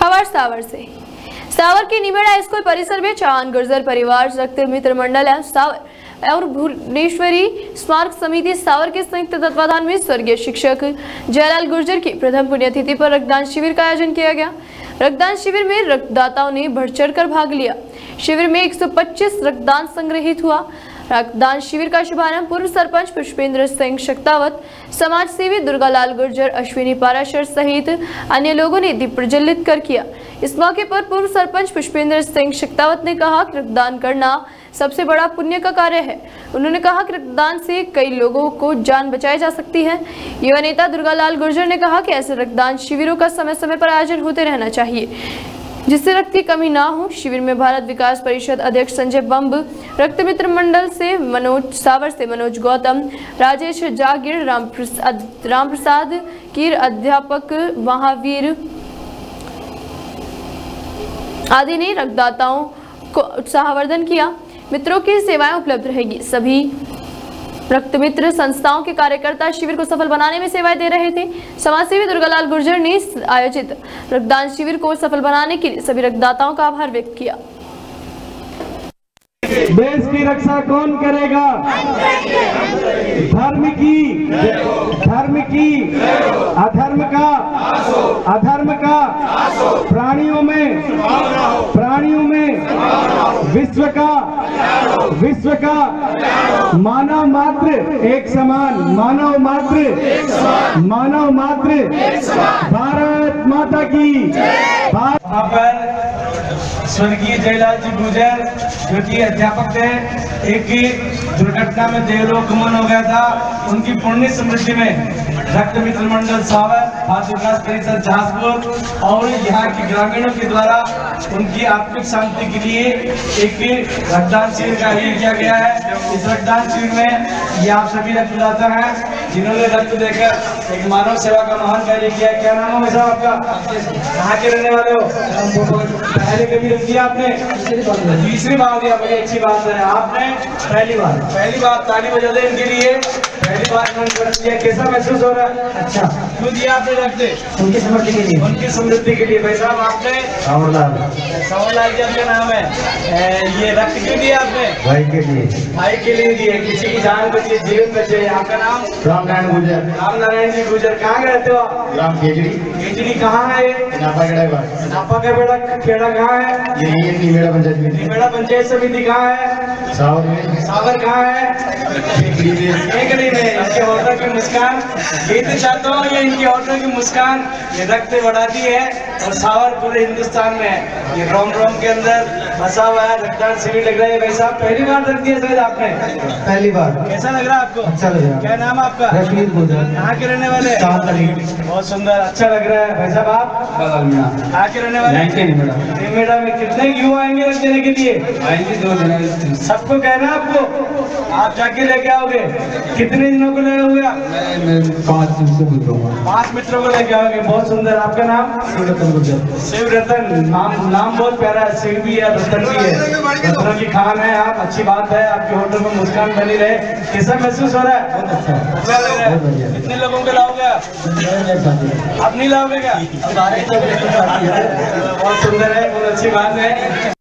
खबर सावर से। सावर के निमेड़ा स्कूल परिसर में चाँद गुर्जर परिवार रक्त मित्र मंडल एवं सावर और भुवनेश्वरी स्मारक समिति सावर के संयुक्त तत्वाधान में स्वर्गीय शिक्षक जयलाल गुर्जर की प्रथम पुण्यतिथि पर रक्तदान शिविर का आयोजन किया गया। रक्तदान शिविर में रक्तदाताओं ने बढ़ चढ़ भाग लिया। शिविर में 125 रक्तदान संग्रहित हुआ। रक्तदान शिविर का शुभारंभ पूर्व सरपंच पुष्पेंद्र सिंह शक्तावत समाज सेवी दुर्गालाल गुर्जर, अश्विनी पाराशर सहित अन्य लोगों ने दीप प्रज्वलित कर किया। इस मौके पर पूर्व सरपंच पुष्पेंद्र सिंह शक्तावत ने कहा कि रक्तदान करना सबसे बड़ा पुण्य का कार्य है। उन्होंने कहा कि रक्तदान से कई लोगों को जान बचाई जा सकती है। युवा नेता दुर्गालाल गुर्जर ने कहा कि ऐसे रक्तदान शिविरों का समय समय पर आयोजन होते रहना चाहिए। जिससे रक्त की कमी ना हो, शिविर में भारत विकास परिषद अध्यक्ष संजय बम्ब रक्त मित्र मंडल से मनोज सावर से मनोज गौतम, राजेश जागीर राम प्रसाद कीर अध्यापक, महावीर आदि ने रक्तदाताओं को उत्साहवर्धन किया। मित्रों की सेवाएँ उपलब्ध रहेगी। सभी रक्त मित्र संस्थाओं के कार्यकर्ता शिविर को सफल बनाने में सेवाएँ दे रहे थे। समाज समाजसेवी दुर्गालाल गुर्जर ने आयोजित रक्तदान शिविर को सफल बनाने के लिए सभी रक्तदाताओं का आभार व्यक्त किया। देश की रक्षा कौन करेगा? धर्म की धर्म की अधर्म का अधर्म का प्राणियों में प्राणियों में विश्व का विश्व का मानव मात्र एक समान, मानव मात्र मानव मात्र। भारत माता की। पर स्वर्गीय जयलाल जी गुजर, जो कि अध्यापक थे, एक ही दुर्घटना में देवलोक गमन हो गया था, उनकी पुण्य समृद्धि में। रक्त मित्र मंडल सावर भारतीय विकास परिषद झांसपुर और यहाँ के ग्रामीणों के द्वारा उनकी आत्मिक शांति के लिए एक रक्तदान शिविर का आयोजन किया गया है। इस रक्तदान शिविर में ये आप सभी रक्तदाता हैं, जिन्होंने रक्त देकर एक मानव सेवा का महान कार्य किया क्या नाम है साहब आपका? कहाँ के रहने वाले हो? पहले कभी रख दिया आपने? तीसरी बार दिया बड़ी अच्छी बात है। आपने? पहली बार। पहली बार ताली बजा दे इनके लिए। पहली बार इन्होंने रक्त दिया। कैसा महसूस हो रहा है? अच्छा। क्यों दिया आपने रक्त उनकी समृद्धि के लिए। उनकी समृद्धि के लिए। भाई साहब आपने? रावणलाल सवरलाल जी आपका नाम है? ये रक्त क्यों दिया आपने? भाई के लिए। भाई के लिए दिए। किसी की जान बचे जीवन बचे आपका नाम? राम नारायण गुजर राम नारायण जी गुजर कहाँ के रहते हो आप? राम केजरी केजरी कहाँ है ये? नापा के ड्राइवर नापा का बेड़ा खेड़ा कहाँ है? यही है नीमेड़ा पंचायत ये में। बेड़ा पंचायत समिति कहाँ है? सावर में। सावर कहाँ है? टिकरी में। इनके होटल की मुस्कान। ये तो चाहता हूँ ये इनके होटल की मुस्कान। ये रक्त बढ़ाती है और सावर पूरे हिंदुस्तान में है। ये रोम रोम के अंदर बसा हुआ है रक्तदान शिविर लग रहा है। भाई साहब पहली बार रख दिया शायद आपने? पहली बार। कैसा लग रहा है आपको? अच्छा लग रहा है। क्या नाम आपका? रश्मीत कहाँ के रहने वाले बहुत सुंदर अच्छा लग रहा है। भाई साहब आप? बगल में कहाँ के रहने वाले नीमेड़ा मेडा में कितने युवा आएँगे रख देने के लिए? आएँगे दो दिन सबको कहना आपको? आप जाके लेके आओगे? कितने दिनों को ले आओगे पाँच दिन से बोल रहा हूँ। मित्रों को लेके आओगे। बहुत सुंदर। आपका नाम? सूरतन गुजर शिव रतन नाम नाम बहुत प्यारा है। शिव भी है रतन भी है। रत्नों की खान है आप। अच्छी बात है। आपके होटल में मुस्कान बनी रहे। कैसा महसूस हो रहा है? अच्छा अच्छा बहुत बढ़िया। है कितने लोगों को लाओगे? आप नहीं लाओगे क्या? बहुत सुंदर है बहुत अच्छी बात है।